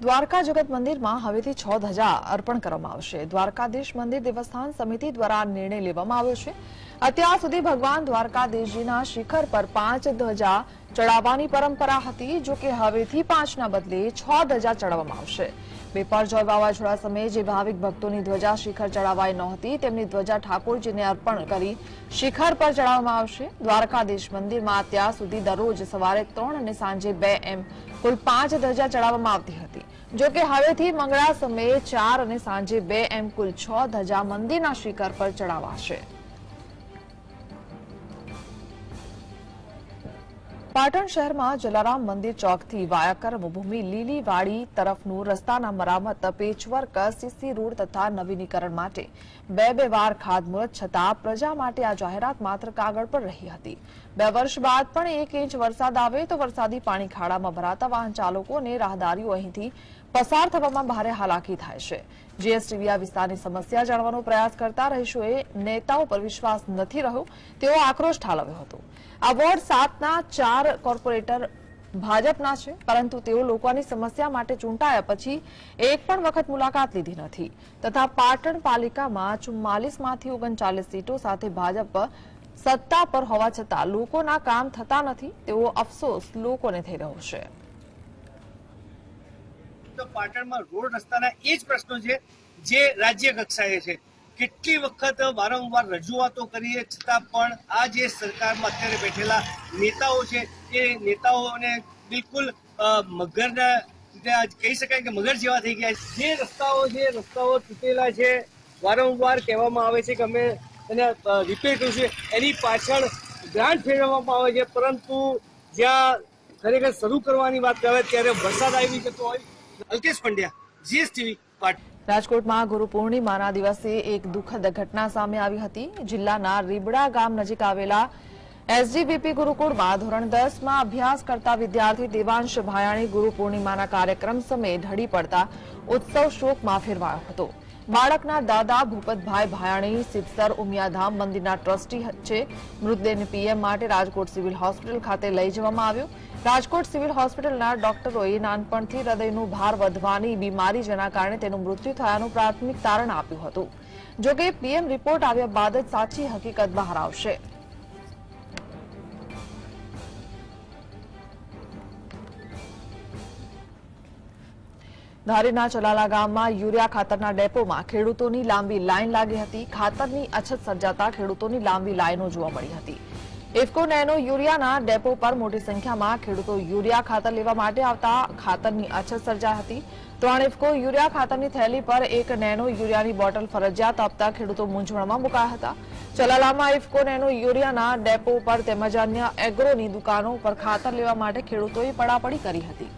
દ્વારકા જગત મંદિરમાં હવેથી છ ધજા અર્પણ કરવામાં આવશે. દ્વારકાધીશ મંદિર દેવસ્થાન સમિતિ દ્વારા નિર્ણય લેવામાં આવ્યો છે. અત્યાર સુધી ભગવાન દ્વારકાધીશજીના શિખર પર પાંચ ધજા ચડાવવાની પરંપરા હતી, જો કે હવેથી પાંચના બદલે છ ધજા ચડાવવામાં આવશે. બેપરજોય વાવાઝોડા સમયે જે ભાવિક ભક્તોની ધ્વજા શિખર ચડાવાઈ નહોતી, તેમની ધ્વજા ઠાકોરજીને અર્પણ કરી શિખર પર ચડાવવામાં આવશે. દ્વારકાધીશ મંદિરમાં અત્યાર સુધી દરરોજ સવારે ત્રણ અને સાંજે બે એમ કુલ પાંચ ધજા ચડાવવામાં આવતી હતી. જો કે હવેથી મંગળા સમયે ચાર અને સાંજે બે એમ કુલ છ ધજા મંદિરના શિખર પર ચડાવાશે. પાટણ શહેરમાં જલારામ મંદિર ચોકથી વાયા કર્મભૂમિ લીલીવાડી તરફનું રસ્તાના મરામત પેચવર્ક, સીસી રોડ તથા નવીનીકરણ માટે બે બે વાર ખાતમુહૂર્ત છતાં પ્રજા માટે આ જાહેરાત માત્ર કાગળ પર રહી હતી. બે વર્ષ બાદ પણ એક ઇંચ વરસાદ આવે તો વરસાદી પાણી ખાડામાં ભરાતા વાહન ચાલકો અને રાહદારીઓ અહીંથી પસાર થવામાં ભારે હાલાકી થાય છે. જીએસટીવી આ વિસ્તારની સમસ્યા જાણવાનો પ્રયાસ કરતા રહીશોએ નેતાઓ પર વિશ્વાસ નથી રહ્યો, તેવો આક્રોશ ઠાલવ્યો હતો. આ વોર્ડ સાતના ચાર કોર્પોરેટર ભાજપના છે, પરંતુ તેઓ લોકોની સમસ્યા માટે ચૂંટાયા પછી એક પણ વખત મુલાકાત લીધી નથી. તથા પાટણ પાલિકામાં ચુમ્માલીસમાંથી ઓગણચાલીસ સીટો સાથે ભાજપ સત્તા પર હોવા છતાં લોકોના કામ થતા નથી, તેવો અફસોસ લોકોને થઈ રહ્યો છે. પાટણમાં રોડ રસ્તાના એ જ પ્રશ્નો છે જે રાજ્ય કક્ષાએ છે. કેટલી વખત વારંવાર રજૂઆતો કરીએ છતાં પણ આ જે સરકારમાં અત્યારે બેઠેલા નેતાઓ છે એ નેતાઓને બિલકુલ મગરના રીતે આ કહી શકાય કે મગર જેવા થઈ ગયા જે રસ્તાઓ જે રસ્તાઓ તૂટેલા છે. વારંવાર કહેવામાં આવે છે કે અમે એને રિપેર કરીશું એની પાછળ ગ્રાન્ટ ફેરવવામાં આવે છે પરંતુ જ્યાં ખરેખર શરૂ કરવાની વાત કરે ત્યારે વરસાદ આવી જતો હોય. અલ્કેશ પંડ્યા જીએસટીવી પાટણ. રાજકોટમાં ગુરુ પૂર્ણિમાના દિવસે એક દુઃખદ ઘટના સામે આવી હતી. જિલ્લાના રીબડા ગામ નજીક આવેલા એસજીબીપી ગુરુકુળમાં ધોરણ દસમાં અભ્યાસ કરતા વિદ્યાર્થી દેવાંશ ભાયાણી ગુરુ પૂર્ણિમાના કાર્યક્રમ સમયે ઢળી પડતા ઉત્સવ શોકમાં ફેરવાયો હતો. બાળકના દાદા ભૂપતભાઈ ભાયાણી, સિદ્ધસર ઉમિયાધામ મંદિરના ટ્રસ્ટી છે. મૃતદેહને પીએમ માટે રાજકોટ સિવિલ હોસ્પિટલ ખાતે લઈ જવામાં આવ્યો. રાજકોટ સિવિલ હોસ્પિટલના ડોક્ટરોએ નાનપણથી હૃદયનું ભાર વધવાની બીમારી જેના કારણે તેનું મૃત્યુ થયાનું પ્રાથમિક તારણ આપ્યું હતું. જોકે પીએમ રિપોર્ટ આવ્યા બાદ જ સાચી હકીકત બહાર આવશે. ધારીના ચલાલા ગામમાં યુરિયા ખાતરના ડેપોમાં ખેડૂતોની લાંબી લાઇન લાગી હતી. ખાતરની અછત સર્જાતા ખેડૂતોની લાંબી લાઇનો જોવા મળી હતી. ઇફકો નેનો યુરિયાના ડેપો પર મોટી સંખ્યામાં ખેડૂતો યુરિયા ખાતર લેવા માટે આવતા ખાતરની અછત સર્જાઈ હતી. ત્રણ ઇફકો યુરિયા ખાતરની થેલી પર એક નેનો યુરિયાની બોટલ ફરજિયાત આપતા ખેડૂતો મૂંઝવણમાં મુકાયા હતા. ચલાલામાં ઇફકો નેનો યુરિયાના ડેપો પર તેમજ અન્ય એગ્રોની દુકાનો પર ખાતર લેવા માટે ખેડૂતોએ પડાપડી કરી હતી.